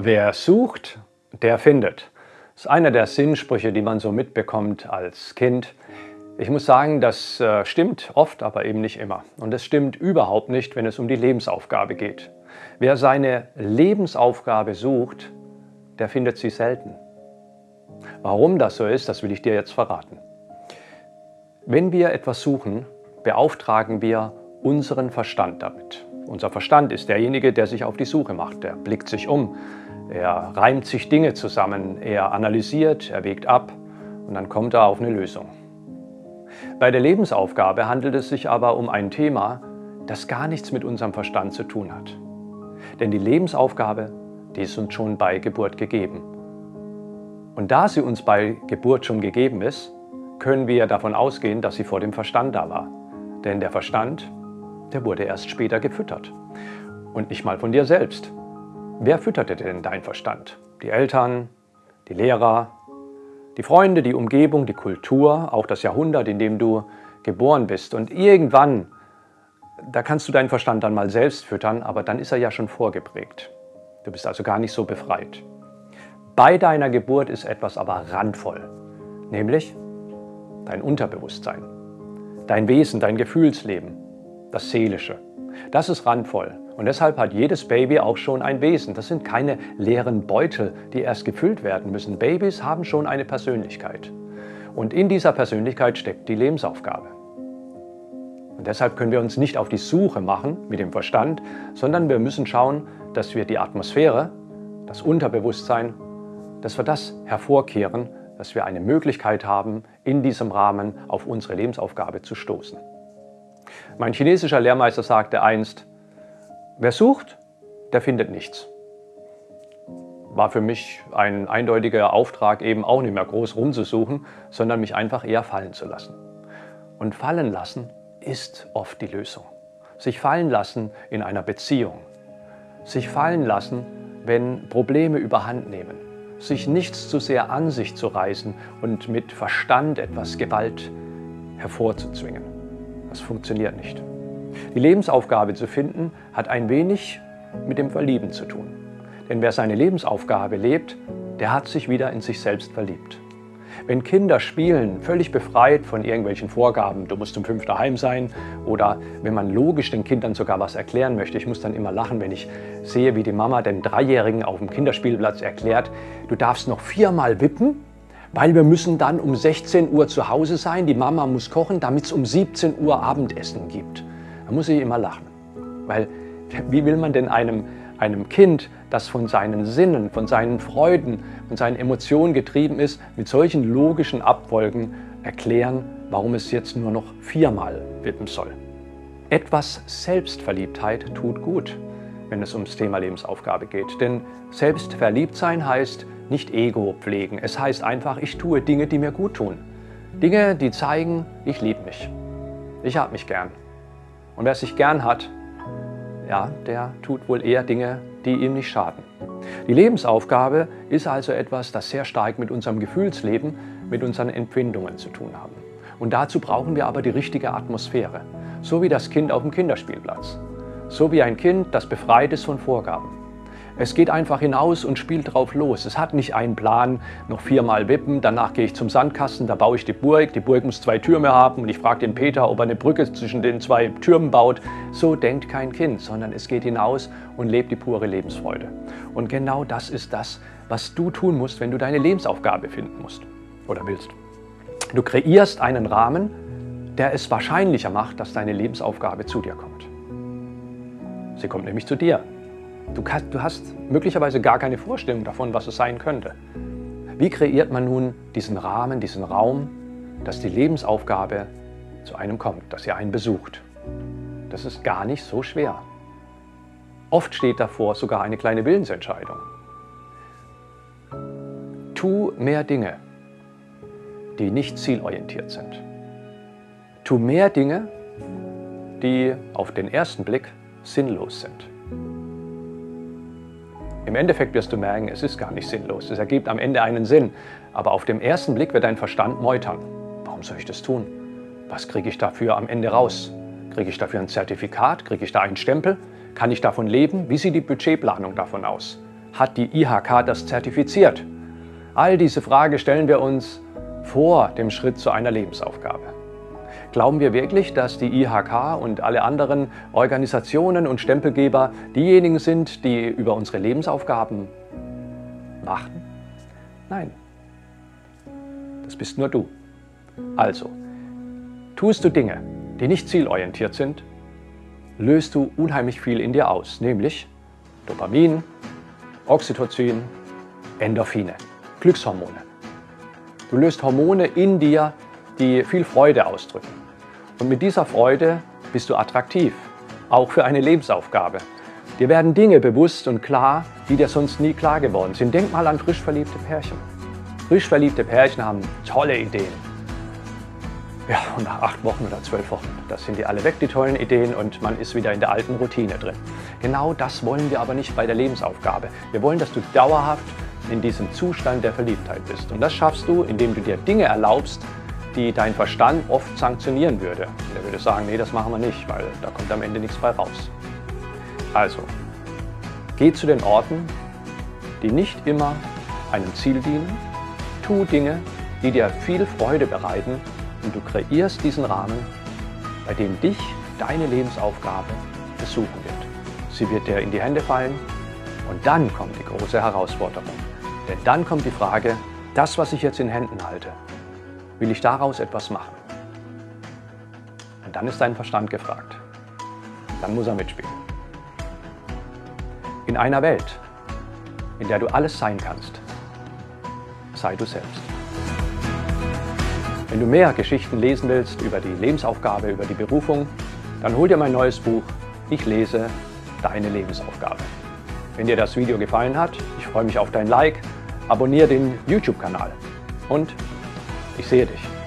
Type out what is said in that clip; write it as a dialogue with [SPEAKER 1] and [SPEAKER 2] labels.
[SPEAKER 1] Wer sucht, der findet. Das ist einer der Sinnsprüche, die man so mitbekommt als Kind. Ich muss sagen, das äh, stimmt oft, aber eben nicht immer. Und es stimmt überhaupt nicht, wenn es um die Lebensaufgabe geht. Wer seine Lebensaufgabe sucht, der findet sie selten. Warum das so ist, das will ich dir jetzt verraten. Wenn wir etwas suchen, beauftragen wir unseren Verstand damit. Unser Verstand ist derjenige, der sich auf die Suche macht. Der blickt sich um, er reimt sich Dinge zusammen, er analysiert, er wägt ab und dann kommt er auf eine Lösung. Bei der Lebensaufgabe handelt es sich aber um ein Thema, das gar nichts mit unserem Verstand zu tun hat. Denn die Lebensaufgabe, die ist uns schon bei Geburt gegeben. Und da sie uns bei Geburt schon gegeben ist, können wir davon ausgehen, dass sie vor dem Verstand da war. Denn der Verstand, der wurde erst später gefüttert. Und nicht mal von dir selbst. Wer fütterte denn dein Verstand? Die Eltern, die Lehrer, die Freunde, die Umgebung, die Kultur, auch das Jahrhundert, in dem du geboren bist. Und irgendwann, da kannst du deinen Verstand dann mal selbst füttern, aber dann ist er ja schon vorgeprägt. Du bist also gar nicht so befreit. Bei deiner Geburt ist etwas aber randvoll, nämlich dein Unterbewusstsein, dein Wesen, dein Gefühlsleben, das Seelische. Das ist randvoll. Und deshalb hat jedes Baby auch schon ein Wesen. Das sind keine leeren Beutel, die erst gefüllt werden müssen. Babys haben schon eine Persönlichkeit. Und in dieser Persönlichkeit steckt die Lebensaufgabe. Und deshalb können wir uns nicht auf die Suche machen mit dem Verstand, sondern wir müssen schauen, dass wir die Atmosphäre, das Unterbewusstsein, dass wir das hervorkehren, dass wir eine Möglichkeit haben, in diesem Rahmen auf unsere Lebensaufgabe zu stoßen. Mein chinesischer Lehrmeister sagte einst, wer sucht, der findet nichts. War für mich ein eindeutiger Auftrag, eben auch nicht mehr groß rumzusuchen, sondern mich einfach eher fallen zu lassen. Und fallen lassen ist oft die Lösung. Sich fallen lassen in einer Beziehung. Sich fallen lassen, wenn Probleme überhand nehmen. Sich nichts zu sehr an sich zu reißen und mit Verstand etwas Gewalt hervorzuzwingen. Das funktioniert nicht. Die Lebensaufgabe zu finden hat ein wenig mit dem Verlieben zu tun. Denn wer seine Lebensaufgabe lebt, der hat sich wieder in sich selbst verliebt. Wenn Kinder spielen, völlig befreit von irgendwelchen Vorgaben, du musst um fünf daheim sein, oder wenn man logisch den Kindern sogar was erklären möchte, ich muss dann immer lachen, wenn ich sehe, wie die Mama dem Dreijährigen auf dem Kinderspielplatz erklärt, du darfst noch viermal wippen, weil wir müssen dann um 16 Uhr zu Hause sein, die Mama muss kochen, damit es um 17 Uhr Abendessen gibt. Da muss ich immer lachen, weil wie will man denn einem, einem Kind, das von seinen Sinnen, von seinen Freuden, von seinen Emotionen getrieben ist, mit solchen logischen Abfolgen erklären, warum es jetzt nur noch viermal wippen soll? Etwas Selbstverliebtheit tut gut, wenn es ums Thema Lebensaufgabe geht. Denn selbstverliebt sein heißt, nicht Ego pflegen. Es heißt einfach, ich tue Dinge, die mir gut tun. Dinge, die zeigen, ich liebe mich. Ich habe mich gern. Und wer sich gern hat, ja, der tut wohl eher Dinge, die ihm nicht schaden. Die Lebensaufgabe ist also etwas, das sehr stark mit unserem Gefühlsleben, mit unseren Empfindungen zu tun haben. Und dazu brauchen wir aber die richtige Atmosphäre. So wie das Kind auf dem Kinderspielplatz. So wie ein Kind, das befreit ist von Vorgaben. Es geht einfach hinaus und spielt drauf los. Es hat nicht einen Plan, noch viermal wippen, danach gehe ich zum Sandkasten, da baue ich die Burg. Die Burg muss zwei Türme haben und ich frage den Peter, ob er eine Brücke zwischen den zwei Türmen baut. So denkt kein Kind, sondern es geht hinaus und lebt die pure Lebensfreude. Und genau das ist das, was du tun musst, wenn du deine Lebensaufgabe finden musst oder willst. Du kreierst einen Rahmen, der es wahrscheinlicher macht, dass deine Lebensaufgabe zu dir kommt. Sie kommt nämlich zu dir. Du, du hast möglicherweise gar keine Vorstellung davon, was es sein könnte. Wie kreiert man nun diesen Rahmen, diesen Raum, dass die Lebensaufgabe zu einem kommt, dass ihr einen besucht? Das ist gar nicht so schwer. Oft steht davor sogar eine kleine Willensentscheidung. Tu mehr Dinge, die nicht zielorientiert sind. Tu mehr Dinge, die auf den ersten Blick sinnlos sind. Im Endeffekt wirst du merken, es ist gar nicht sinnlos. Es ergibt am Ende einen Sinn. Aber auf dem ersten Blick wird dein Verstand meutern. Warum soll ich das tun? Was kriege ich dafür am Ende raus? Kriege ich dafür ein Zertifikat? Kriege ich da einen Stempel? Kann ich davon leben? Wie sieht die Budgetplanung davon aus? Hat die IHK das zertifiziert? All diese Fragen stellen wir uns vor dem Schritt zu einer Lebensaufgabe. Glauben wir wirklich, dass die IHK und alle anderen Organisationen und Stempelgeber diejenigen sind, die über unsere Lebensaufgaben wachen? Nein, das bist nur du. Also, tust du Dinge, die nicht zielorientiert sind, löst du unheimlich viel in dir aus, nämlich Dopamin, Oxytocin, Endorphine, Glückshormone. Du löst Hormone in dir, die viel Freude ausdrücken. Und mit dieser Freude bist du attraktiv, auch für eine Lebensaufgabe. Dir werden Dinge bewusst und klar, die dir sonst nie klar geworden sind. Denk mal an frisch verliebte Pärchen. Frisch verliebte Pärchen haben tolle Ideen. Ja, und nach acht Wochen oder zwölf Wochen, das sind die alle weg, die tollen Ideen, und man ist wieder in der alten Routine drin. Genau das wollen wir aber nicht bei der Lebensaufgabe. Wir wollen, dass du dauerhaft in diesem Zustand der Verliebtheit bist. Und das schaffst du, indem du dir Dinge erlaubst, die dein Verstand oft sanktionieren würde. Und er würde sagen, nee, das machen wir nicht, weil da kommt am Ende nichts bei raus. Also, geh zu den Orten, die nicht immer einem Ziel dienen, tu Dinge, die dir viel Freude bereiten und du kreierst diesen Rahmen, bei dem dich deine Lebensaufgabe besuchen wird. Sie wird dir in die Hände fallen und dann kommt die große Herausforderung. Denn dann kommt die Frage, das, was ich jetzt in Händen halte, will ich daraus etwas machen? Und dann ist dein Verstand gefragt. Dann muss er mitspielen. In einer Welt, in der du alles sein kannst, sei du selbst. Wenn du mehr Geschichten lesen willst über die Lebensaufgabe, über die Berufung, dann hol dir mein neues Buch Ich lese deine Lebensaufgabe. Wenn dir das Video gefallen hat, ich freue mich auf dein Like, abonniere den YouTube-Kanal und ich sehe dich.